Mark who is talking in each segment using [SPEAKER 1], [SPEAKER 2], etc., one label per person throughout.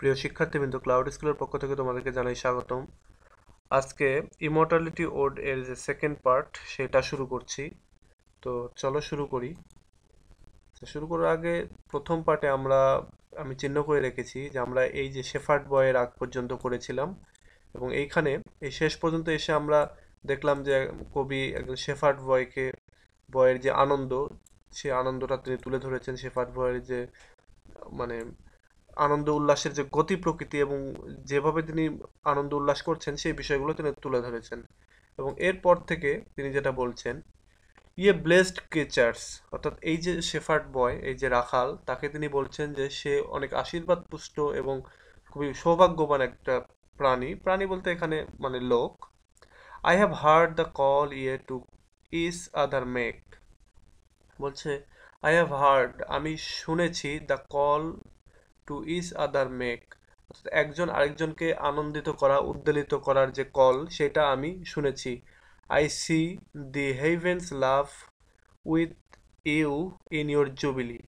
[SPEAKER 1] প্রিয় শিক্ষার্থীবৃন্দ ক্লাউড স্কুলের পক্ষ থেকে তোমাদেরকে জানাই স্বাগতম। আজকে ইমর্টালিটি ওড এর যে সেকেন্ড পার্ট সেটা শুরু করছি। তো চলো শুরু করি। শুরু করার আগে প্রথম পার্টে আমরা, আমি চিহ্ন করে রেখেছি যে আমরা এই যে শেফার্ড বয়ের আগ পর্যন্ত করেছিলাম এবং এইখানে এই শেষ পর্যন্ত এসে আমরা দেখলাম যে কবি একজন শেফার্ড বয়কে বয়ের যে আনন্দ, সে আনন্দটা তিনি তুলে ধরেছেন শেফার্ড বয়ের যে মানে আনন্দ উল্লাসের যে গতি প্রকৃতি এবং যেভাবে তিনি আনন্দ উল্লাস করছেন, সেই বিষয়গুলো তিনি তুলে ধরেছেন। এবং এরপর থেকে তিনি যেটা বলছেন ইয়ে ব্লেসড ক্রিচার্স অর্থাৎ এই যে শেফার্ড বয়, এই যে রাখাল, তাকে তিনি বলছেন যে সে অনেক আশীর্বাদ পুষ্ট এবং খুবই সৌভাগ্যবান একটা প্রাণী। প্রাণী বলতে এখানে মানে লোক। I have heard the call ye to each other make বলছে আই হ্যাভ হার্ড আমি শুনেছি the call to each other make অর্থাৎ একজন আরেকজনকে আনন্দিত করা, উদ্বেলিত করার যে কল, সেটা আমি শুনেছি। I see the heavens laugh with you in your jubilee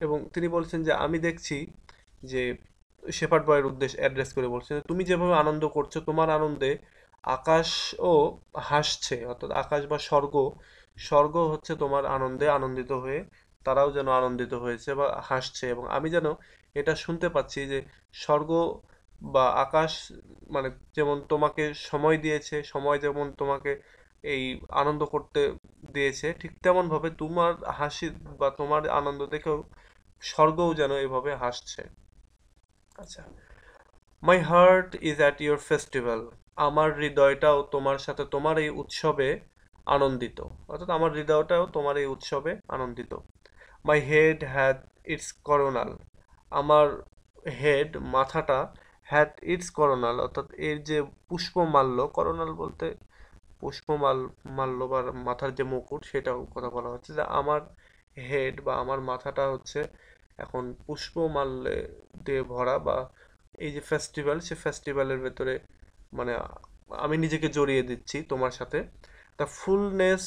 [SPEAKER 1] এবং তিনি বলছেন যে, আমি দেখছি যে শেপার্ড বয়ের উদ্দেশ্য অ্যাড্রেস করে বলছেন তুমি যেভাবে আনন্দ করছ, তোমার আনন্দে আকাশও হাসছে। অর্থাৎ আকাশ বা স্বর্গ স্বর্গ হচ্ছে তোমার আনন্দে আনন্দিত হয়ে, তারাও যেন আনন্দিত হয়েছে বা হাসছে। এবং আমি যেন এটা শুনতে পাচ্ছি যে স্বর্গ বা আকাশ মানে যেমন তোমাকে সময় দিয়েছে, সময় যেমন তোমাকে এই আনন্দ করতে দিয়েছে, ঠিক তেমনভাবে তোমার হাসি বা তোমার আনন্দ দেখেও স্বর্গও যেন এভাবে হাসছে। আচ্ছা my heart is at your festival আমার হৃদয়টাও তোমার সাথে তোমার এই উৎসবে আনন্দিত। অর্থাৎ আমার হৃদয়টাও তোমার এই উৎসবে আনন্দিত। My head hath its coronal আমার হেড মাথাটা হ্যাট ইটস করোনাল অর্থাৎ এর যে পুষ্পমাল্য করোনাল বলতে পুষ্পমাল, মাল্য বা মাথার যে মুকুট, সেটাও কথা বলা হচ্ছে যে আমার হেড বা আমার মাথাটা হচ্ছে এখন পুষ্পমাল্যে দিয়ে ভরা বা এই যে ফেস্টিভ্যাল সে ফেস্টিভ্যালের ভেতরে মানে আমি নিজেকে জড়িয়ে দিচ্ছি তোমার সাথে। The fullness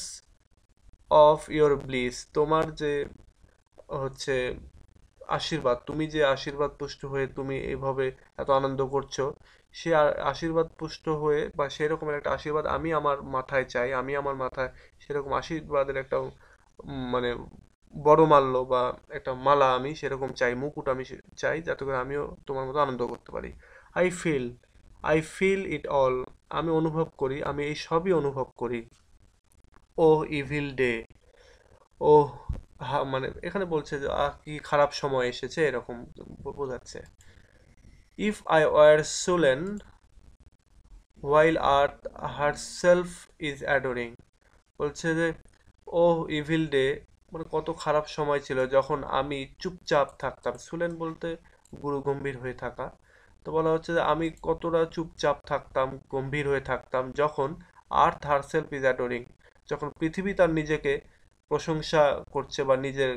[SPEAKER 1] of your bliss তোমার যে হচ্ছে আশীর্বাদ, তুমি যে আশীর্বাদ পুষ্ট হয়ে তুমি এইভাবে এত আনন্দ করছ, সে আশীর্বাদ পুষ্ট হয়ে বা সেরকমের একটা আশীর্বাদ আমি আমার মাথায় চাই, আমি আমার মাথায় সেরকম আশীর্বাদের একটা মানে বড় মাল্য বা একটা মালা আমি সেরকম চাই, মুকুট আমি চাই যাতে করে আমিও তোমার মতো আনন্দ করতে পারি। I feel I feel it all আমি অনুভব করি, আমি এই সবই অনুভব করি। ও ইভিল ডে ও মানে এখানে বলছে যে কি খারাপ সময় এসেছে, এরকম বোঝাচ্ছে। If I were sullen earth herself is adorning বলছে যে ও ইভিল ডে মানে কত খারাপ সময় ছিল যখন আমি চুপচাপ থাকতাম। সুলেন বলতে গুরু গম্ভীর হয়ে থাকা। তো বলা হচ্ছে যে, আমি কতটা চুপচাপ থাকতাম, গম্ভীর হয়ে থাকতাম যখন আর্থ হার সেলফ ইজ অ্যাডোরিং যখন পৃথিবী তার নিজেকে প্রশংসা করছে বা নিজের,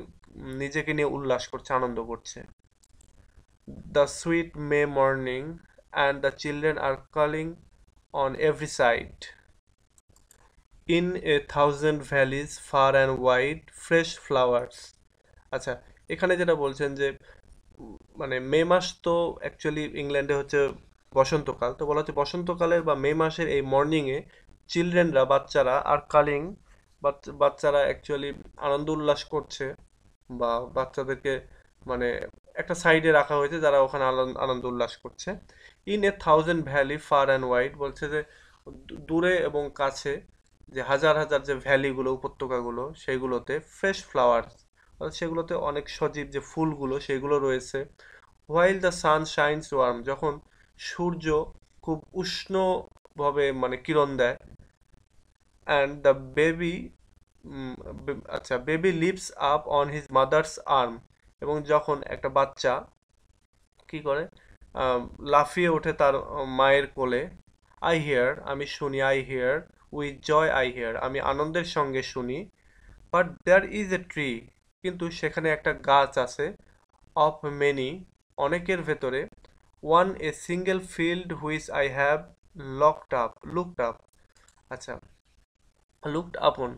[SPEAKER 1] নিজেকে নিয়ে উল্লাস করছে, আনন্দ করছে। The sweet May morning and the children are calling on every side in a thousand valleys far and wide fresh flowers আচ্ছা এখানে যেটা বলছেন যে মানে মে মাস তো অ্যাকচুয়ালি ইংল্যান্ডে হচ্ছে বসন্তকাল। তো বলা হচ্ছে বসন্তকালের বা মে মাসের এই মর্নিংয়ে চিলড্রেনরা বাচ্চারা আর কালিং বাচ্চারা অ্যাকচুয়ালি আনন্দ উল্লাস করছে বা বাচ্চাদেরকে মানে একটা সাইডে রাখা হয়েছে যারা ওখানে আনন্দ উল্লাস করছে। In a thousand valley far and wide বলছে যে দূরে এবং কাছে যে হাজার হাজার যে ভ্যালিগুলো উপত্যকাগুলো সেইগুলোতে ফ্রেশ ফ্লাওয়ার্স সেগুলোতে অনেক সজীব যে ফুলগুলো, সেগুলো রয়েছে। While the sun shines warm যখন সূর্য খুব উষ্ণভাবে মানে কিরণ দেয় অ্যান্ড দ্য বেবি আচ্ছা baby leaps up on his mother's arm এবং যখন একটা বাচ্চা কি করে? লাফিয়ে ওঠে তার মায়ের কোলে আই হিয়ার আমি শুনি I hear with joy I hear আমি আনন্দের সঙ্গে শুনি। But there is a tree কিন্তু সেখানে একটা গাছ আছে অফ মেনি অনেকের ভেতরে। One a single field which I have locked up looked up আচ্ছা লুকড আপন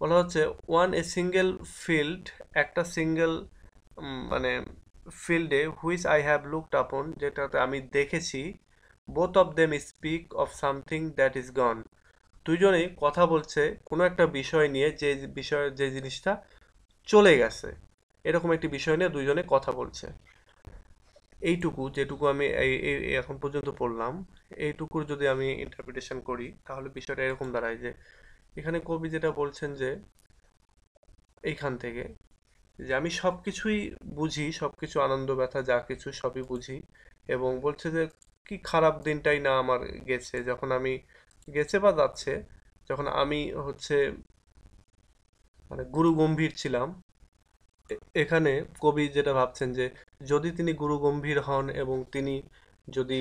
[SPEAKER 1] বলা হচ্ছে ওয়ান এ সিঙ্গেল ফিল্ড একটা সিঙ্গেল মানে ফিল্ডে হুইচ আই হ্যাভ লুকড আপন যেটাতে আমি দেখেছি both of them speak of something that is gone দুজনেই কথা বলছে কোনো একটা বিষয় নিয়ে, যে বিষয়, যে জিনিসটা চলে গেছে। এরকম একটি বিষয় নিয়ে দুইজনে কথা বলছে। এইটুকু যেটুকু আমি এই এখন পর্যন্ত পড়লাম। এইটুকুর যদি আমি ইন্টারপ্রিটেশন করি, তাহলে বিষয়টা এরকম দাঁড়ায় যে এখানে কবি যেটা বলছেন যে, এইখান থেকে যে, আমি সব কিছুই বুঝি সব কিছু আনন্দ, ব্যথা, যা কিছু সবই বুঝি এবং বলছে যে, কি খারাপ দিনটাই না আমার গেছে। যখন আমি গেছে বা যাচ্ছে, যখন আমি হচ্ছে মানে গুরু গম্ভীর ছিলাম এখানে কবি যেটা ভাবছেন যে, যদি তিনি গুরু গম্ভীর হন এবং তিনি যদি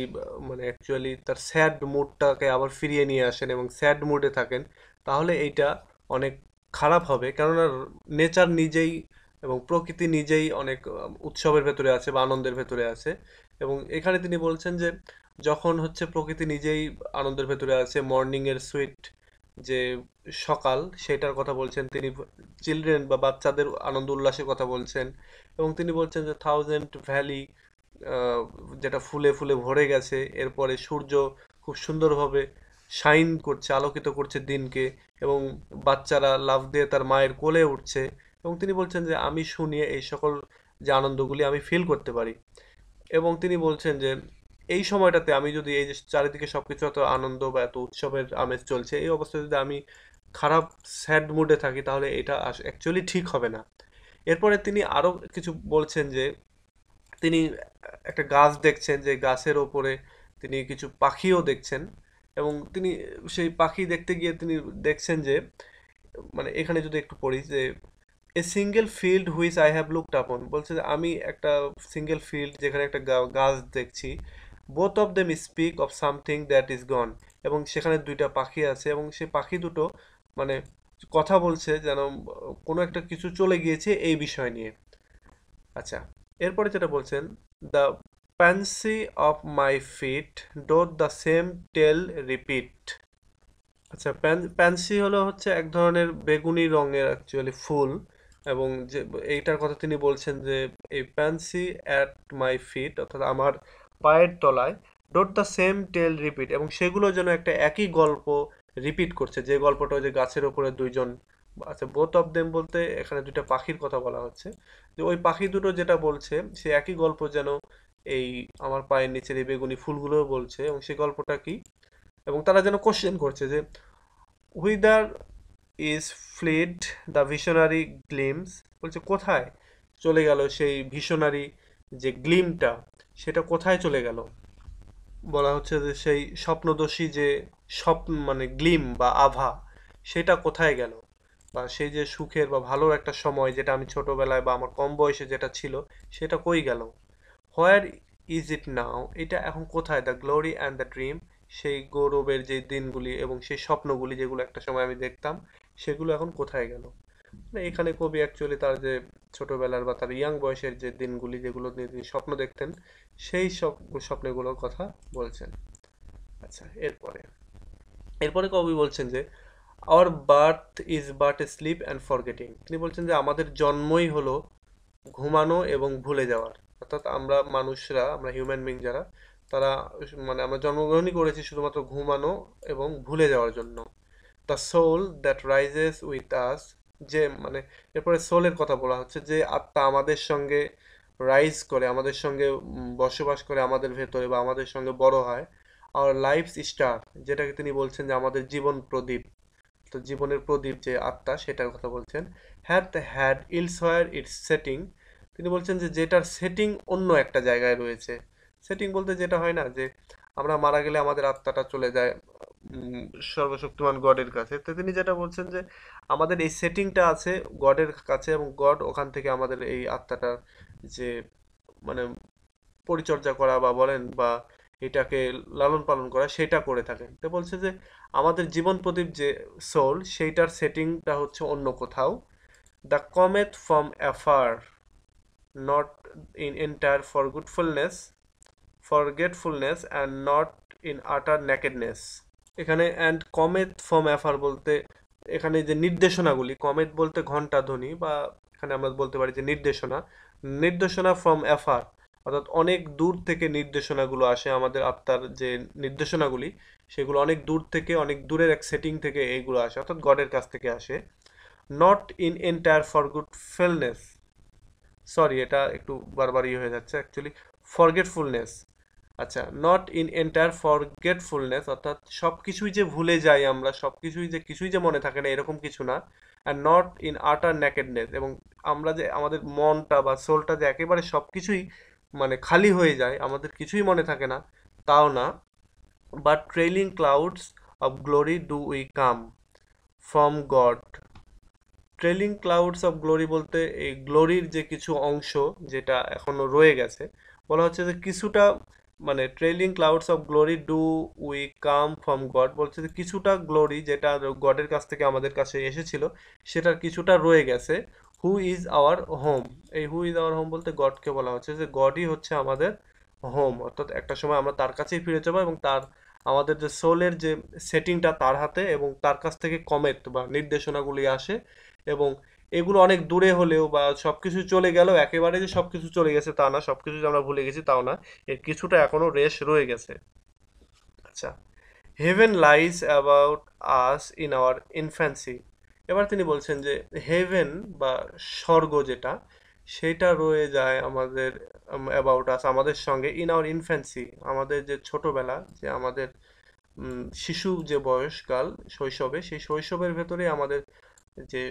[SPEAKER 1] মানে অ্যাকচুয়ালি তার স্যাড মুডটাকে আবার ফিরিয়ে নিয়ে আসেন এবং স্যাড মুডে থাকেন তাহলে এইটা অনেক খারাপ হবে। কেননা নেচার নিজেই এবং প্রকৃতি নিজেই অনেক উৎসবের ভেতরে আছে বা আনন্দের ভেতরে আছে। এবং এখানে তিনি বলছেন যে, যখন হচ্ছে প্রকৃতি নিজেই আনন্দের ভেতরে আছে মর্নিংয়ের সুইট যে সকাল, সেটার কথা বলছেন তিনি। চিলড্রেন বা বাচ্চাদের আনন্দ উল্লাসের কথা বলছেন। এবং তিনি বলছেন যে থাউজেন্ড ভ্যালি যেটা ফুলে ফুলে ভরে গেছে, এরপরে সূর্য খুব সুন্দরভাবে শাইন করছে, আলোকিত করছে দিনকে এবং বাচ্চারা লাভ দিয়ে তার মায়ের কোলে উঠছে এবং তিনি বলছেন যে, আমি শুনিয়ে এই সকল যে আনন্দগুলি আমি ফিল করতে পারি। এবং তিনি বলছেন যে, এই সময়টাতে আমি যদি এই যে চারিদিকে সব কিছু এত আনন্দ বা এত উৎসবের আমেজ চলছে, এই অবস্থায় যদি আমি খারাপ স্যাড মুডে থাকি, তাহলে এটা অ্যাকচুয়ালি ঠিক হবে না। এরপরে তিনি আরও কিছু বলছেন যে, তিনি একটা গাছ দেখছেন, যে গাছের ওপরে তিনি কিছু পাখিও দেখছেন। এবং তিনি সেই পাখি দেখতে গিয়ে তিনি দেখছেন যে মানে এখানে যদি একটু পড়ি যে a single field which I have looked upon বলছে যে, আমি একটা সিঙ্গেল ফিল্ড যেখানে একটা গাছ দেখছি। Both of them speak of something that is gone এবং সেখানে দুইটা পাখি আছে এবং সেই পাখি দুটো মানে কথা বলছে যেন কোনো একটা কিছু চলে গিয়েছে এই বিষয় নিয়ে। আচ্ছা এরপরে যেটা বলছেন the pansy of my feet doth the same tale repeat আচ্ছা প্যান্সি হলো হচ্ছে এক ধরনের বেগুনি রঙের অ্যাকচুয়ালি ফুল এবং যে, এইটার কথা তিনি বলছেন যে, এই প্যান্সি অ্যাট মাই ফিট অর্থাৎ আমার পায়ের তলায় doth the same tale repeat এবং সেগুলো যেন একটা একই গল্প রিপিট করছে। যে গল্পটা যে গাছের ওপরে দুইজন আচ্ছা বোথ অফ দেম বলতে এখানে দুইটা পাখির কথা বলা হচ্ছে। যে ওই পাখি দুটো যেটা বলছে, সে একই গল্প যেন এই আমার পায়ের নিচের এই বেগুনি ফুলগুলোও বলছে, এবং সেই গল্পটা কি? এবং তারা যেন কোশ্চেন করছে যে whither is fled the visionary gleam বলছে, কোথায় চলে গেল সেই ভিশনারি যে গ্লিমটা সেটা কোথায় চলে গেল? বলা হচ্ছে যে, সেই স্বপ্নদোষী যে স্বপ্ন মানে গ্লিম বা আভা, সেটা কোথায় গেল? বা সেই যে সুখের বা ভালো একটা সময়, যেটা আমি ছোটবেলায় বা আমার কম বয়সে যেটা ছিল, সেটা কই গেল? হোয়ার ইজ ইট নাও এটা এখন কোথায়? The glory and the dream সেই গৌরবের যে দিনগুলি এবং সেই স্বপ্নগুলি যেগুলো একটা সময় আমি দেখতাম, সেগুলো এখন কোথায় গেল? মানে এখানে কবি অ্যাকচুয়ালি তার যে ছোটবেলার বা তার ইয়াং বয়সের যে দিনগুলি যেগুলো নিয়ে তিনি স্বপ্ন দেখতেন, সেই সব স্বপ্নগুলোর কথা বলছেন। আচ্ছা এরপরে। এরপরে কবি বলছেন যে our birth is but a sleep and forgetting তিনি বলছেন যে, আমাদের জন্মই হলো ঘুমানো এবং ভুলে যাওয়ার। অর্থাৎ আমরা মানুষরা, আমরা হিউম্যান বিং যারা, তারা মানে আমরা জন্মগ্রহণই করেছি শুধুমাত্র ঘুমানো এবং ভুলে যাওয়ার জন্য। The soul that rises with us যে মানে এরপরে সোলের কথা বলা হচ্ছে, যে আত্মা আমাদের সঙ্গে রাইজ করে, আমাদের সঙ্গে বসবাস করে আমাদের ভেতরে বা আমাদের সঙ্গে বড় হয়। আর লাইফ স্টার যেটাকে তিনি বলছেন যে আমাদের জীবন প্রদীপ। তো জীবনের প্রদীপ যে আত্মা, সেটার কথা বলছেন। Had had elsewhere its setting তিনি বলছেন যে যেটার সেটিং অন্য একটা জায়গায় রয়েছে। সেটিং বলতে যেটা হয় না যে আমরা মারা গেলে আমাদের আত্মাটা চলে যায় সর্বশক্তিমান গডের কাছে। তো তিনি যেটা বলছেন যে আমাদের এই সেটিংটা আছে গডের কাছে এবং গড ওখান থেকে আমাদের এই আত্মাটার যে মানে পরিচর্যা করা বা বলেন বা এটাকে লালন পালন করা সেটা করে থাকেন। তো বলছে যে আমাদের জীবন প্রদীপ যে সোল সেইটার সেটিংটা হচ্ছে অন্য কোথাও। The cometh from afar in entire forgetfulness forgetfulness and not in utter nakedness এখানে অ্যান্ড কমেট ফ্রম অ্যাফার বলতে, এখানে যে নির্দেশনাগুলি কমেট বলতে ঘণ্টা ধ্বনি বা এখানে আমরা বলতে পারি যে নির্দেশনা। নির্দেশনা ফ্রম অ্যাফার অর্থাৎ অনেক দূর থেকে নির্দেশনাগুলো আসে আমাদের আত্মার যে নির্দেশনাগুলি, সেগুলো অনেক দূর থেকে, অনেক দূরের এক সেটিং থেকে এইগুলো আসে, অর্থাৎ গডের কাছ থেকে আসে। Not in entire forgetfulness sorry এটা একটু বারবার ইয়ে হয়ে যাচ্ছে অ্যাকচুয়ালি ফরগেটফুলনেস আচ্ছা নট ইন এন্টায়ার ফরগেটফুলনেস অর্থাৎ সব কিছুই যে ভুলে যাই আমরা সব কিছুই যে কিছুই যে মনে থাকে না, এরকম কিছু না অ্যান্ড নট ইন আটার নেকেডনেস এবং আমরা যে, আমাদের মনটা বা সোলটা যে একেবারে সব কিছুই মানে খালি হয়ে যায়, আমাদের কিছুই মনে থাকে না, তাও না but trailing clouds of glory do we come from God trailing clouds of glory বলতে এই গ্লোরির যে কিছু অংশ যেটা এখনও রয়ে গেছে, বলা হচ্ছে যে কিছুটা মানে trailing clouds of glory do we come from God বলছে যে কিছুটা গ্লোরি যেটা গডের কাছ থেকে আমাদের কাছে এসেছিল, সেটার কিছুটা রয়ে গেছে। হু ইজ আওয়ার হোম এই হু ইজ আওয়ার হোম বলতে গডকে বলা হচ্ছে যে গডই হচ্ছে আমাদের হোম অর্থাৎ একটা সময় আমরা তার কাছেই ফিরে যাব এবং তার, আমাদের যে সোলের যে সেটিংটা তার হাতে এবং তার কাছ থেকে কমেট বা নির্দেশনাগুলি আসে এবং এগুলো অনেক দূরে হলেও বা সব কিছু চলে গেলেও একেবারে যে সব কিছু চলে গেছে তা না সব কিছু যে আমরা ভুলে গেছি তাও না, এর কিছুটা এখনও রেশ রয়ে গেছে। আচ্ছা heaven lies about us in our infancy এবার তিনি বলছেন যে হেভেন বা স্বর্গ যেটা, সেটা রয়ে যায় আমাদের অ্যাবাউট আস আমাদের সঙ্গে ইন আওয়ার ইনফ্যান্সি আমাদের যে ছোটবেলা, যে আমাদের শিশু যে বয়সকাল শৈশবে, সেই শৈশবের ভেতরে আমাদের যে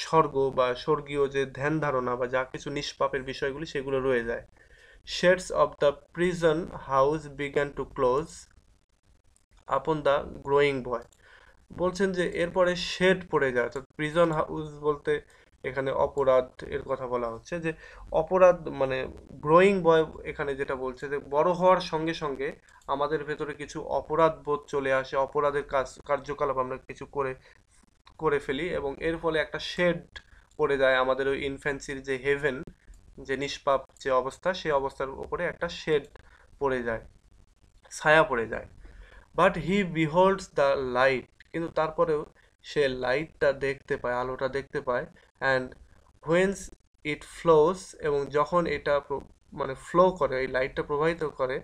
[SPEAKER 1] স্বর্গ বা স্বর্গীয় যে ধ্যান ধারণা বা যা কিছু নিষ্পাপের বিষয়গুলি, সেগুলো রয়ে যায়। Shades of the prison house begin to close upon the growing boy বলছেন যে, এরপরে শেড পড়ে যায়, অর্থাৎ প্রিজন হাউস বলতে এখানে অপরাধ এর কথা বলা হচ্ছে। যে অপরাধ মানে গ্রোয়িং বয় এখানে যেটা বলছে যে, বড় হওয়ার সঙ্গে সঙ্গে আমাদের ভেতরে কিছু অপরাধ বোধ চলে আসে, অপরাধের কাজ, কার্যকলাপ আমরা কিছু করে করে ফেলি এবং এর ফলে একটা শেড পড়ে যায় আমাদের ওই ইনফ্যান্সির যে হেভেন যে নিষ্পাপ যে অবস্থা, সেই অবস্থার উপরে একটা শেড পড়ে যায়, ছায়া পড়ে যায়। But he beholds the light কিন্তু তারপরেও সে লাইটটা দেখতে পায়, আলোটা দেখতে পায় অ্যান্ড হোয়েন্স ইট ফ্লোস এবং যখন এটা মানে ফ্লো করে, এই লাইটটা প্রবাহিত করে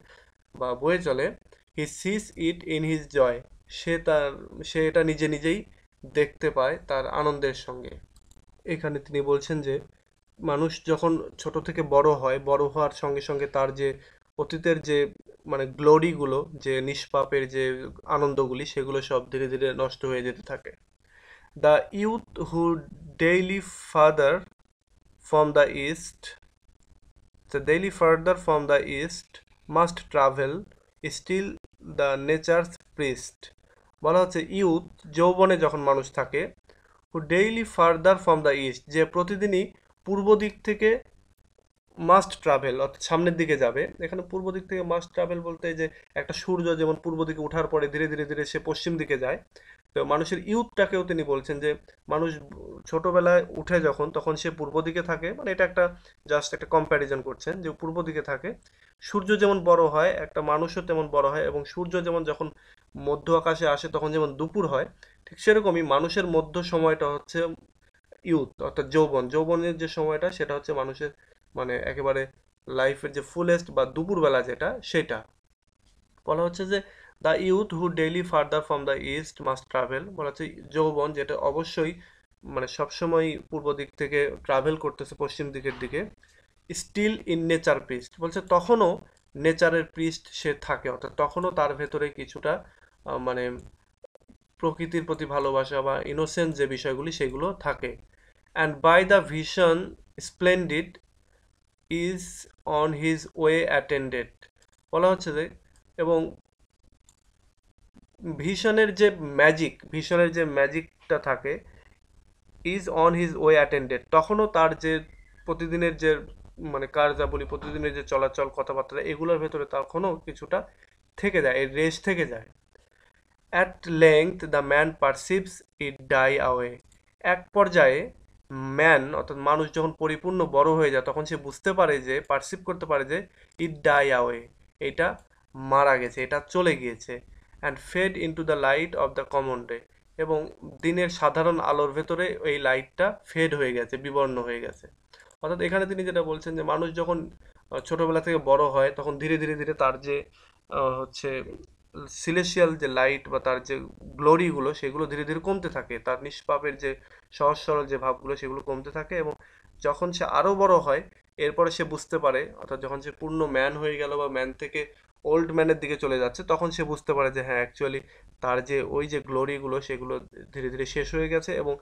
[SPEAKER 1] বা বয়ে চলে he sees it in his joy সে তার, সে এটা নিজে নিজেই দেখতে পায় তার আনন্দের সঙ্গে। এখানে তিনি বলছেন যে, মানুষ যখন ছোট থেকে বড় হয়, বড় হওয়ার সঙ্গে সঙ্গে তার যে অতীতের যে মানে গ্লোরিগুলো যে নিষ্পাপের যে আনন্দগুলি, সেগুলো সব ধীরে ধীরে নষ্ট হয়ে যেতে থাকে। The youth who daily father from the east the daily farther from the east must travel still the nature's priest বলা হচ্ছে ইউথ যৌবনে যখন মানুষ থাকে who daily farther from the east যে প্রতিদিনই পূর্ব দিক থেকে মাস্ট ট্রাভেল অর্থাৎ সামনের দিকে যাবে। এখানে পূর্ব দিক থেকে মাস্ট ট্রাভেল বলতে যে একটা সূর্য যেমন পূর্ব দিকে ওঠার পরে ধীরে ধীরে ধীরে সে পশ্চিম দিকে যায়। তো মানুষের ইউথটাকেও তিনি বলছেন যে, মানুষ ছোটবেলায় উঠে যখন, তখন সে পূর্ব দিকে থাকে। মানে এটা একটা জাস্ট একটা কম্প্যারিজন করছেন যে পূর্ব দিকে থাকে। সূর্য যেমন বড় হয়, একটা মানুষও তেমন বড় হয় এবং সূর্য যেমন যখন মধ্য আকাশে আসে, তখন যেমন দুপুর হয়, ঠিক সেরকমই মানুষের মধ্য সময়টা হচ্ছে ইউথ, অর্থাৎ যৌবন। যৌবনের যে সময়টা, সেটা হচ্ছে মানুষের মানে একেবারে লাইফের যে ফুলেস্ট বা দুপুরবেলা যেটা, সেটা। বলা হচ্ছে যে the youth who daily farther from the east must travel বলা হচ্ছে যৌবন যেটা অবশ্যই মানে সবসময় পূর্ব দিক থেকে ট্রাভেল করতেছে পশ্চিম দিকের দিকে স্টিল ইন নেচার পৃষ্ঠ বলছে তখনও নেচারের পৃষ্ঠ সে থাকে, অর্থাৎ তখনও তার ভেতরে কিছুটা মানে প্রকৃতির প্রতি ভালোবাসা বা ইনোসেন্স যে বিষয়গুলি, সেগুলো থাকে। And by the vision splendid is on his way attended বলা হচ্ছে যে, এবং ভিশনের যে ম্যাজিক ভিশনের যে ম্যাজিকটা থাকে is on his way attended তখনও তার যে প্রতিদিনের যে মানে কার্যাবলী, প্রতিদিনের যে চলাচল, কথাবার্তা, এগুলোর ভেতরে তখনও কিছুটা থেকে যায়, এর রেস থেকে যায়। At length the man perceives it die away এক পর্যায়ে ম্যান অর্থাৎ মানুষ যখন পরিপূর্ণ বড় হয়ে যায়, তখন সে বুঝতে পারে যে পারসিভ করতে পারে যে ইট ডাই আওয়ে এটা মারা গেছে, এটা চলে গিয়েছে and fade into the light of the common day এবং দিনের সাধারণ আলোর ভেতরে এই লাইটটা ফেড হয়ে গেছে, বিবর্ণ হয়ে গেছে। অর্থাৎ এখানে তিনি যেটা বলছেন যে, মানুষ যখন ছোটবেলা থেকে বড় হয়, তখন ধীরে ধীরে ধীরে তার যে হচ্ছে সিলেশিয়াল যে লাইট বা তার যে গ্লোরিগুলো সেগুলো ধীরে ধীরে কমতে থাকে। তার নিষ্পাপের যে সহজ সরল যে ভাবগুলো, সেগুলো কমতে থাকে এবং যখন সে আরও বড় হয়, এরপরে সে বুঝতে পারে, অর্থাৎ যখন সে পূর্ণ ম্যান হয়ে গেল বা ম্যান থেকে ওল্ড ম্যানের দিকে চলে যাচ্ছে, তখন সে বুঝতে পারে যে হ্যাঁ অ্যাকচুয়ালি তার যে ওই যে গ্লোরিগুলো সেগুলো ধীরে ধীরে শেষ হয়ে গেছে এবং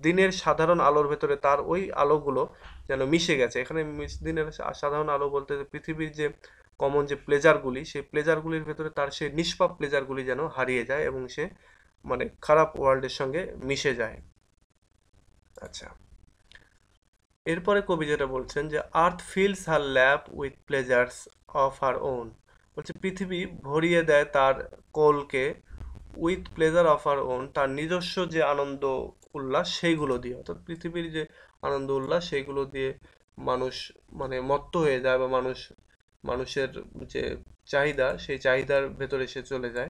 [SPEAKER 1] দিনের সাধারণ আলোর ভেতরে তার ওই আলোগুলো যেন মিশে গেছে। এখানে দিনের সাধারণ আলো বলতে পৃথিবীর যে কমন যে প্লেজারগুলি সেই প্লেজারগুলির ভেতরে তার সেই নিষ্পাপ প্লেজারগুলি যেন হারিয়ে যায় এবং সে মানে খারাপ ওয়ার্ল্ডের সঙ্গে মিশে যায়। আচ্ছা। এরপরে কবি যেটা বলছেন যে earth fills her lap with pleasures of her own বলছে, পৃথিবী ভরিয়ে দেয় তার কোলকে with pleasure of her own তার নিজস্ব যে আনন্দ উল্লাস, সেইগুলো দিয়ে। অর্থাৎ পৃথিবীর যে আনন্দ উল্লাস, সেইগুলো দিয়ে মানুষ মানে মত্ত হয়ে যায় বা মানুষ মানুষের যে চাহিদা, সেই চাহিদার ভেতরে সে চলে যায়।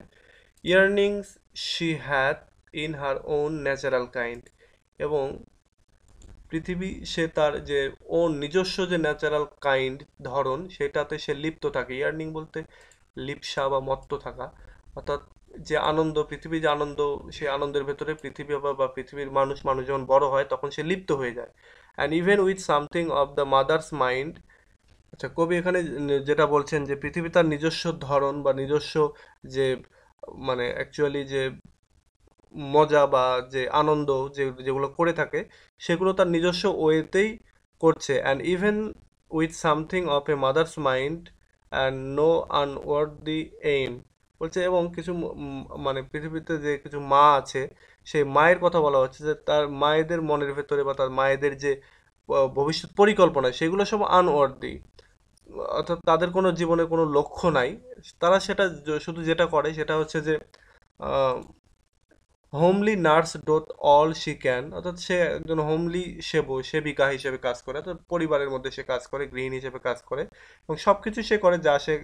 [SPEAKER 1] Yearnings she hath in her own natural kind এবং পৃথিবী সে তার যে ও নিজস্ব যে ন্যাচারাল কাইন্ড ধরন, সেটাতে সে লিপ্ত থাকে। ইয়ার্নিং বলতে লিপসা বা মত্ত থাকা। অর্থাৎ যে আনন্দ, পৃথিবী যে আনন্দ, সেই আনন্দের ভেতরে পৃথিবী বা পৃথিবীর মানুষ মানুষ যখন বড় হয়, তখন সে লিপ্ত হয়ে যায়। And even with something of the mother's mind আচ্ছা কবি এখানে যেটা বলছেন যে পৃথিবী তার নিজস্ব ধরন বা নিজস্ব যে মানে অ্যাকচুয়ালি যে মজা বা যে আনন্দ যে, যেগুলো করে থাকে, সেগুলো তার নিজস্ব ওয়েতেই করছে। And even with something of a mother's mind and no unworthy aim বলছে এবং কিছু মানে পৃথিবীতে যে কিছু মা আছে, সেই মায়ের কথা বলা হচ্ছে যে তার মায়েদের মনের ভেতরে বা তার মায়েদের যে ভবিষ্যৎ পরিকল্পনা, সেগুলো সব আনওয়ার্দি অর্থাৎ তাদের কোনো জীবনে কোনো লক্ষ্য নাই। তারা সেটা শুধু যেটা করে সেটা হচ্ছে যে homely nurse doth all she can অর্থাৎ সে একজন হোমলি সেব সেবিকা হিসেবে কাজ করে। অর্থাৎ পরিবারের মধ্যে সে কাজ করে, গৃহিণী হিসেবে কাজ করে। এবং সব কিছু সে করে যা সে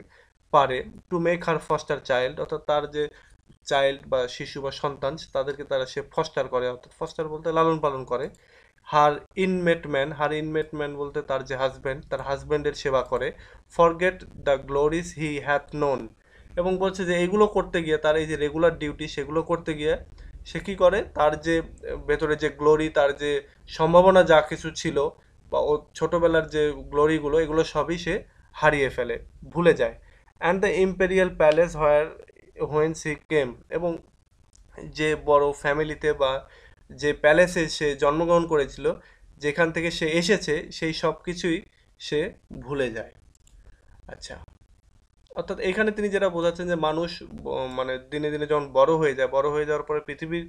[SPEAKER 1] পারে to make her foster child অর্থাৎ তার যে চাইল্ড বা শিশু বা সন্তান, তাদেরকে তারা সে ফস্টার করে। অর্থাৎ ফস্টার বলতে লালন পালন করে। Her inmate man, her inmate man বলতে তার যে হাজব্যান্ড তার হাজব্যান্ডের সেবা করে। Forget the glories he hath known এবং বলছে যে এগুলো করতে গিয়ে তার এই যে রেগুলার ডিউটি সেগুলো করতে গিয়ে সে কী করে? তার যে, ভেতরে যে গ্লোরি তার যে সম্ভাবনা যা কিছু ছিল বা ও ছোটোবেলার যে গ্লোরিগুলো এগুলো সবই সে হারিয়ে ফেলে, ভুলে যায়। And the imperial palace where when she came এবং যে বড় ফ্যামিলিতে বা যে প্যালেসে সে জন্মগ্রহণ করেছিল, যেখান থেকে সে এসেছে, সেই সব কিছুই সে ভুলে যায়। আচ্ছা। অর্থাৎ এখানে তিনি যেটা বোঝাচ্ছেন যে মানুষ মানে দিনে দিনে যখন বড় হয়ে যায়, বড় হয়ে যাওয়ার পরে পৃথিবীর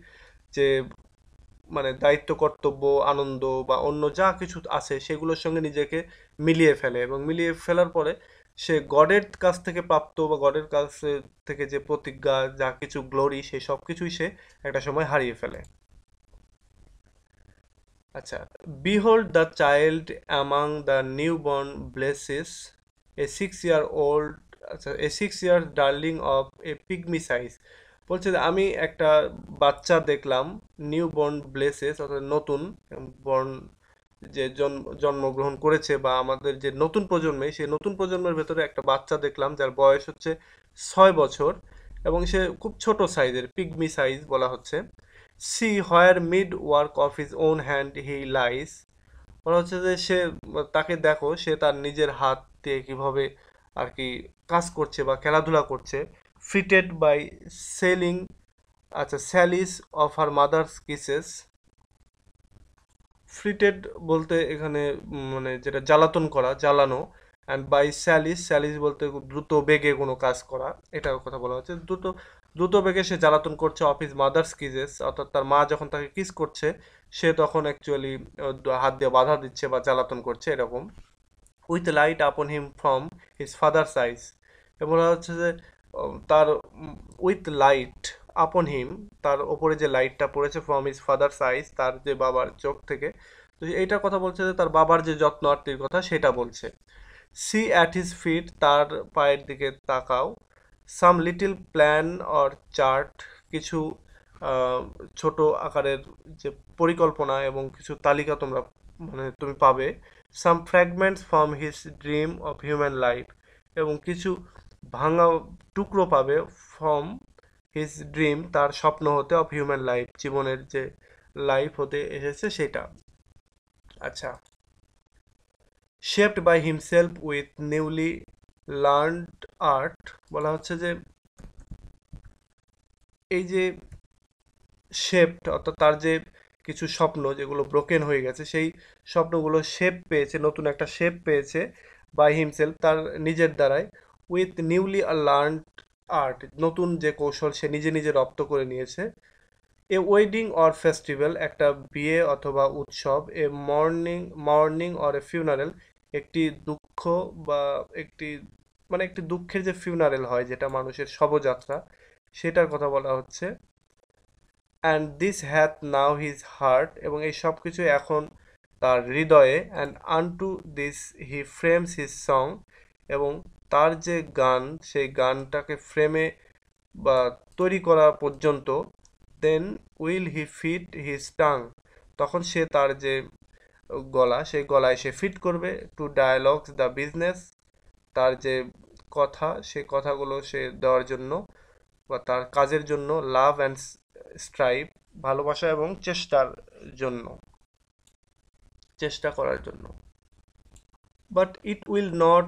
[SPEAKER 1] যে মানে দায়িত্ব, কর্তব্য, আনন্দ বা অন্য যা কিছু আছে, সেগুলোর সঙ্গে নিজেকে মিলিয়ে ফেলে এবং মিলিয়ে ফেলার পরে সে গডের কাছ থেকে প্রাপ্ত বা গডের কাছ থেকে যে প্রতিজ্ঞা, যা কিছু গ্লোরি সেই সব কিছুই সে একটা সময় হারিয়ে ফেলে। আচ্ছা behold the child among the new born blesses a six year old আচ্ছা a six year darling of a pygmy size বলছে যে আমি একটা বাচ্চা দেখলাম নিউ বর্ন ব্লেসেস অর্থাৎ নতুন বর্ন যে জন্ম জন্মগ্রহণ করেছে বা আমাদের যে নতুন প্রজন্মে, সেই নতুন প্রজন্মের ভেতরে একটা বাচ্চা দেখলাম, যার বয়স হচ্ছে ছয় বছর এবং সে খুব ছোট সাইজের পিগমি সাইজ বলা হচ্ছে। See where mid work of his own hand he lies বলা হচ্ছে যে সে, তাকে দেখো, সে তার নিজের হাত দিয়ে কীভাবে আর কি কাজ করছে বা খেলাধুলা করছে। ফিটেড বাই সেলিং আচ্ছা sallies of her mother's kisses fretted বলতে এখানে মানে যেটা জ্বালাতন করা, জ্বালানো। অ্যান্ড বাই স্যালিস স্যালিস বলতে দ্রুত বেগে কোনো কাজ করা, এটার কথা বলা হচ্ছে। দ্রুত দ্রুত বেগে সে জ্বালাতন করছে অফিস মাদার্স কিজেস অর্থাৎ তার মা যখন তাকে কিস করছে, সে তখন অ্যাকচুয়ালি হাত দিয়ে বাধা দিচ্ছে বা জ্বালাতন করছে এরকম। With light upon him from his father's eyes এবং হচ্ছে যে তার উইথ লাইট আপন হিম তার ওপরে যে লাইটটা পড়েছে ফ্রম হিজ ফাদার সাইজ তার যে বাবার চোখ থেকে, তো এইটার কথা বলছে যে তার বাবার যে যত্ন আত্মীর কথা সেটা বলছে। সি অ্যাট হিজ ফিট তার পায়ের দিকে তাকাও। Some little plan or chart কিছু ছোট আকারের যে পরিকল্পনা এবং কিছু তালিকা তোমরা মানে তুমি পাবে। Some fragments from his dream of human life এবং কিছু ভাঙা টুকরো পাবে ফ্রম হিজ ড্রিম তার স্বপ্ন হতে অফ হিউম্যান লাইফ জীবনের যে লাইফ হতে এসেছে সেটা। আচ্ছা। Shaped by himself with newly learned art বলা হচ্ছে যে এই যে শেপড অর্থাৎ তার যে কিছু স্বপ্ন যেগুলো ব্রোকেন হয়ে গেছে, সেই স্বপ্নগুলো শেপ পেয়েছে, নতুন একটা শেপ পেয়েছে বাই হিমসেলফ তার নিজের দ্বারাই উইথ নিউলি লার্নড আর্ট নতুন যে কৌশল সে নিজে নিজে রপ্ত করে নিয়েছে। এ ওয়েডিং অর ফেস্টিভ্যাল একটা বিয়ে অথবা উৎসব a mourning mourning or a funeral একটি দুঃখ বা একটি মানে একটি দুঃখের যে ফিউনারেল হয়, যেটা মানুষের শবযাত্রা, সেটার কথা বলা হচ্ছে। And this hath now his heart এবং এই সব কিছু এখন তার হৃদয়ে। And unto this he frames his song এবং তার যে গান, সেই গানটাকে ফ্রেমে বা তৈরি করা পর্যন্ত then will he fit his tongue তখন সে তার যে গলা, সেই গলায় সে ফিট করবে। টু ডায়ালগস দ্য বিজনেস তার যে কথা, সে কথাগুলো সে দেওয়ার জন্য বা তার কাজের জন্য লাভ অ্যান্ড স্ট্রাইভ, ভালোবাসা এবং চেষ্টার জন্য। চেষ্টা করার জন্য। But it will not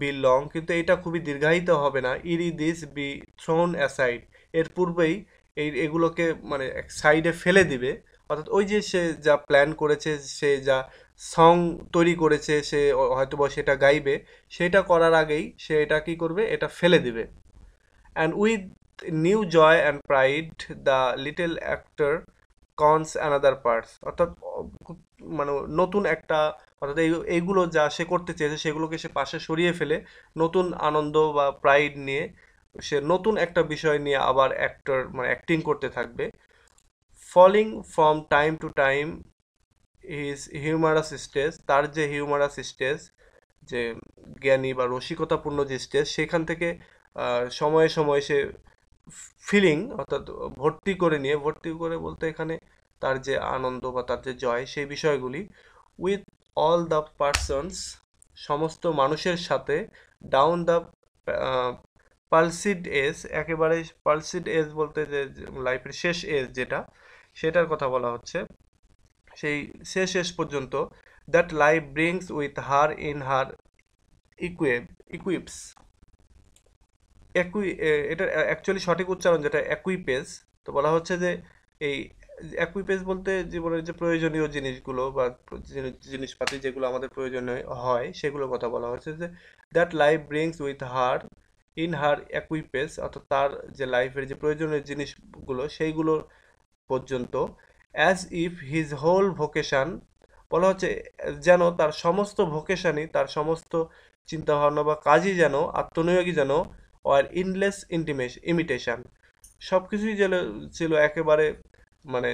[SPEAKER 1] be long, কিন্তু এটা খুবই দীর্ঘায়িত হবে না। ইরি দিস বি থ্রোন অ্যাসাইড। এর পূর্বেই এই, এগুলোকে মানে সাইডে ফেলে দিবে। অর্থাৎ ওই যে সে যা প্ল্যান করেছে, সে যা সং তৈরি করেছে, সে হয়তো বা সেটা গাইবে, সেটা করার আগেই সে এটা কী করবে? এটা ফেলে দিবে। And with new joy and pride the little actor cons another parts অর্থাৎ মানে নতুন একটা, অর্থাৎ এই, এইগুলো যা সে করতে চেয়েছে, সেগুলোকে সে পাশে সরিয়ে ফেলে নতুন আনন্দ বা প্রাইড নিয়ে সে নতুন একটা বিষয় নিয়ে আবার অ্যাক্টর মানে অ্যাক্টিং করতে থাকবে। Falling from time to time his humorous stage তার যে হিউমারাস স্টেজ যে জ্ঞানী বা রসিকতাপূর্ণ যে স্টেজ সেখান থেকে সময়ে সময়ে সে ফিলিং অর্থাৎ ভর্তি করে নিয়ে, ভর্তি করে বলতে এখানে তার যে আনন্দ বা তার যে জয়, সেই বিষয়গুলি উইথ অল দ্য পার্সনস সমস্ত মানুষের সাথে ডাউন দ্য পালসিড এজ একেবারে পালসিড এজ বলতে যে লাইফের শেষ এজ যেটা সেটার কথা বলা হচ্ছে। সেই শেষ এজ পর্যন্ত that life brings with her in her equip equips একুই এটা অ্যাকচুয়ালি সঠিক উচ্চারণ যেটা একুইপেজ তো বলা হচ্ছে যে এই একুইপেজ বলতে জীবনের যে প্রয়োজনীয় জিনিসগুলো বা জিনিসপাতি যেগুলো আমাদের প্রয়োজনীয় হয়, সেগুলোর কথা বলা হচ্ছে যে that life brings with her in her equipage অর্থাৎ তার যে লাইফের যে প্রয়োজনীয় জিনিসগুলো, সেইগুলো পর্যন্ত as if his whole vocation বলা হচ্ছে, যেন তার সমস্ত ভোকেশানই তার সমস্ত চিন্তাভাবনা বা কাজই যেন আত্মনিয়োগী যেন আর ইনলেস ইন্টিমেশ ইমিটেশন সব কিছুই যেন ছিল একেবারে মানে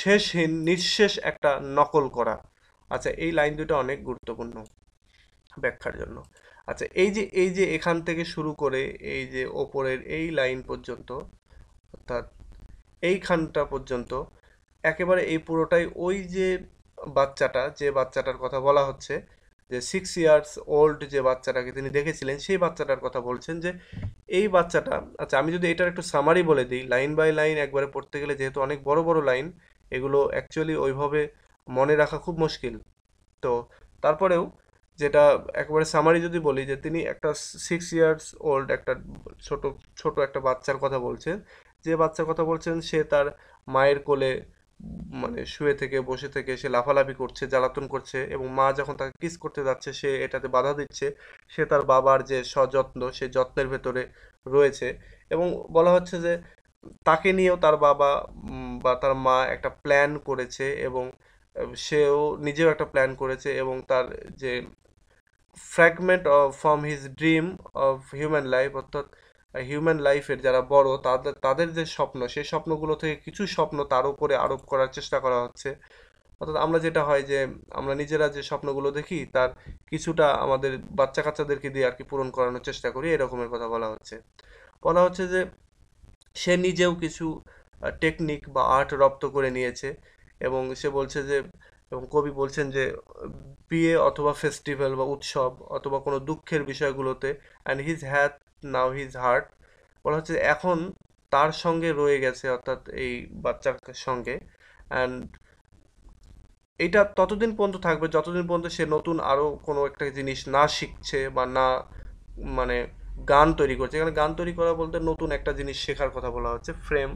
[SPEAKER 1] শেষহীন নিঃশেষ একটা নকল করা। আচ্ছা এই লাইন দুটো অনেক গুরুত্বপূর্ণ ব্যাখ্যার জন্য। আচ্ছা এই যে এই যে এখান থেকে শুরু করে, এই যে ওপরের এই লাইন পর্যন্ত, অর্থাৎ এইখানটা পর্যন্ত একেবারে এই পুরোটাই ওই যে বাচ্চাটা, যে বাচ্চাটার কথা বলা হচ্ছে, যে সিক্স ইয়ার্স ওল্ড যে বাচ্চাটাকে তিনি দেখেছিলেন, সেই বাচ্চাটার কথা বলছেন যে এই বাচ্চাটা আচ্ছা আমি যদি এটার একটু সামারি বলে দিই লাইন বাই লাইন একবারে পড়তে গেলে যেহেতু অনেক বড় বড় লাইন এগুলো অ্যাকচুয়ালি ওইভাবে মনে রাখা খুব মুশকিল। তো তারপরেও যেটা একবারে সামারি যদি বলি যে তিনি একটা সিক্স ইয়ার্স ওল্ড একটা ছোট ছোট একটা বাচ্চার কথা বলছেন যে বাচ্চার কথা বলছেন, সে তার মায়ের কোলে মানে শুয়ে থেকে, বসে থেকে সে লাফালাফি করছে, জ্বালাতন করছে এবং মা যখন তাকে কিস করতে যাচ্ছে, সে এটাতে বাধা দিচ্ছে, সে তার বাবার যে সযত্ন, সে যত্নের ভেতরে রয়েছে এবং বলা হচ্ছে যে তাকে নিয়েও তার বাবা বা তার মা একটা প্ল্যান করেছে এবং সেও নিজেও একটা প্ল্যান করেছে এবং তার যে fragment of from his dream of human life অর্থাৎ হিউম্যান লাইফের যারা বড়, তাদের তাদের যে স্বপ্ন, সেই স্বপ্নগুলো থেকে কিছু স্বপ্ন তার উপরে আরোপ করার চেষ্টা করা হচ্ছে। অর্থাৎ আমরা যেটা হয় যে, আমরা নিজেরা যে স্বপ্নগুলো দেখি, তার কিছুটা আমাদের বাচ্চা কাচ্চাদেরকে দিয়ে আর কি পূরণ করানোর চেষ্টা করি, এরকমের কথা বলা হচ্ছে। বলা হচ্ছে যে, সে নিজেও কিছু টেকনিক বা আর্ট রপ্ত করে নিয়েছে এবং সে বলছে যে এবং কবি বলছেন যে, বিয়ে অথবা ফেস্টিভ্যাল বা উৎসব অথবা কোনো দুঃখের বিষয়গুলোতে and his hath now his heart বলা হচ্ছে এখন তার সঙ্গে রয়ে গেছে অর্থাৎ এই বাচ্চার সঙ্গে অ্যান্ড এটা ততদিন পর্যন্ত থাকবে, যতদিন পর্যন্ত সে নতুন আরও কোনো একটা জিনিস না শিখছে বা না মানে গান তৈরি করছে। এখানে গান তৈরি করা বলতে নতুন একটা জিনিস শেখার কথা বলা হচ্ছে ফ্রেম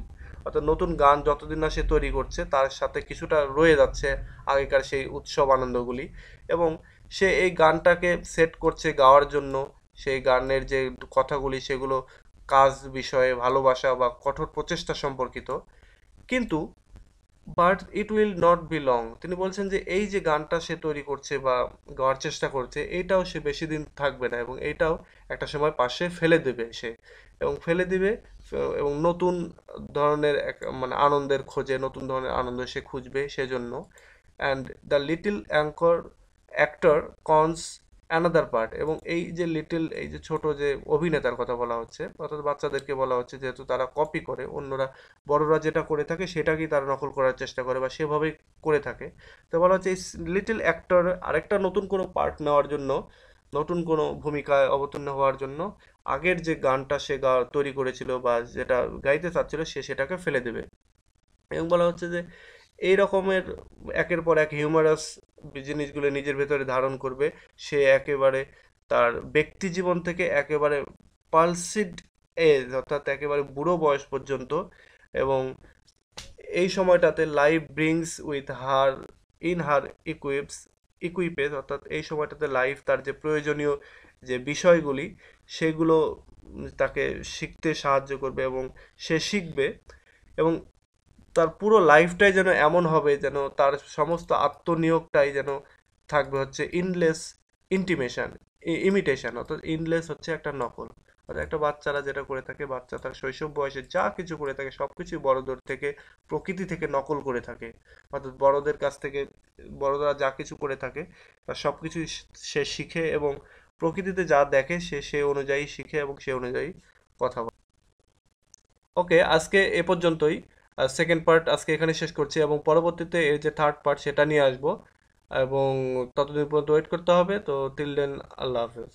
[SPEAKER 1] অর্থাৎ নতুন গান যতদিন না সে তৈরি করছে, তার সাথে কিছুটা রয়ে যাচ্ছে আগেকার সেই উৎসব আনন্দগুলি। এবং সে এই গানটাকে সেট করছে গাওয়ার জন্য, সেই গানের যে কথাগুলি, সেগুলো কাজ বিষয়ে, ভালোবাসা বা কঠোর প্রচেষ্টা সম্পর্কিত। কিন্তু but it will not be long তিনি বলছেন যে, এই যে গানটা সে তৈরি করছে বা গাওয়ার চেষ্টা করছে এইটাও সে বেশি দিন থাকবে না এবং এইটাও একটা সময় পাশে ফেলে দেবে সে। এবং ফেলে দিবে এবং নতুন ধরনের মানে আনন্দের খোঁজে, নতুন ধরনের আনন্দ সে খুঁজবে সেজন্য। And the little anchor actor cons another part এবং এই যে লিটিল এই যে ছোট যে অভিনেতার কথা বলা হচ্ছে, অর্থাৎ বাচ্চাদেরকে বলা হচ্ছে, যেহেতু তারা কপি করে, অন্যরা, বড়রা যেটা করে থাকে সেটাকেই তারা নকল করার চেষ্টা করে বা সেভাবেই করে থাকে। তো বলা হচ্ছে এই লিটিল অ্যাক্টর আরেকটা নতুন কোনো পার্ট নেওয়ার জন্য নতুন কোনো ভূমিকায় অবতীর্ণ হওয়ার জন্য আগের যে গানটা সে গা তৈরি করেছিল বা যেটা গাইতে চাচ্ছিল সে সেটাকে ফেলে দেবে। এবং বলা হচ্ছে যে এই রকমের একের পর এক হিউমারাস জিনিসগুলো নিজের ভেতরে ধারণ করবে। সে একেবারে তার ব্যক্তি জীবন থেকে একেবারে পালসিড এজ অর্থাৎ একেবারে বুড়ো বয়স পর্যন্ত এবং এই সময়টাতে life brings with her in her equips equipage অর্থাৎ এই সময়টাতে লাইফ তার যে প্রয়োজনীয় যে বিষয়গুলি, সেগুলো তাকে শিখতে সাহায্য করবে এবং সে শিখবে এবং তার পুরো লাইফটাই যেন এমন হবে যেন তার সমস্ত আত্মনিয়োগটাই যেন থাকবে হচ্ছে ইনলেস ইন্টিমেশন ইমিটেশন অর্থাৎ ইনলেস হচ্ছে একটা নকল। একটা বাচ্চারা যেটা করে থাকে, বাচ্চা তার শৈশব বয়সে যা কিছু করে থাকে সব কিছুই বড়দের থেকে, প্রকৃতি থেকে নকল করে থাকে। অর্থাৎ বড়দের কাছ থেকে, বড়রা যা কিছু করে থাকে তার সব কিছুই সে শিখে এবং প্রকৃতিতে যা দেখে সে সে অনুযায়ী শিখে এবং সে অনুযায়ী কথা বলে। ওকে, আজকে এ পর্যন্তই। সেকেন্ড পার্ট আজকে এখানে শেষ করছি এবং পরবর্তীতে এর যে থার্ড পার্ট সেটা নিয়ে আসব। এবং ততদিন পর্যন্ত ওয়েট করতে হবে। তো টিল দেন আল্লাহ হাফেজ।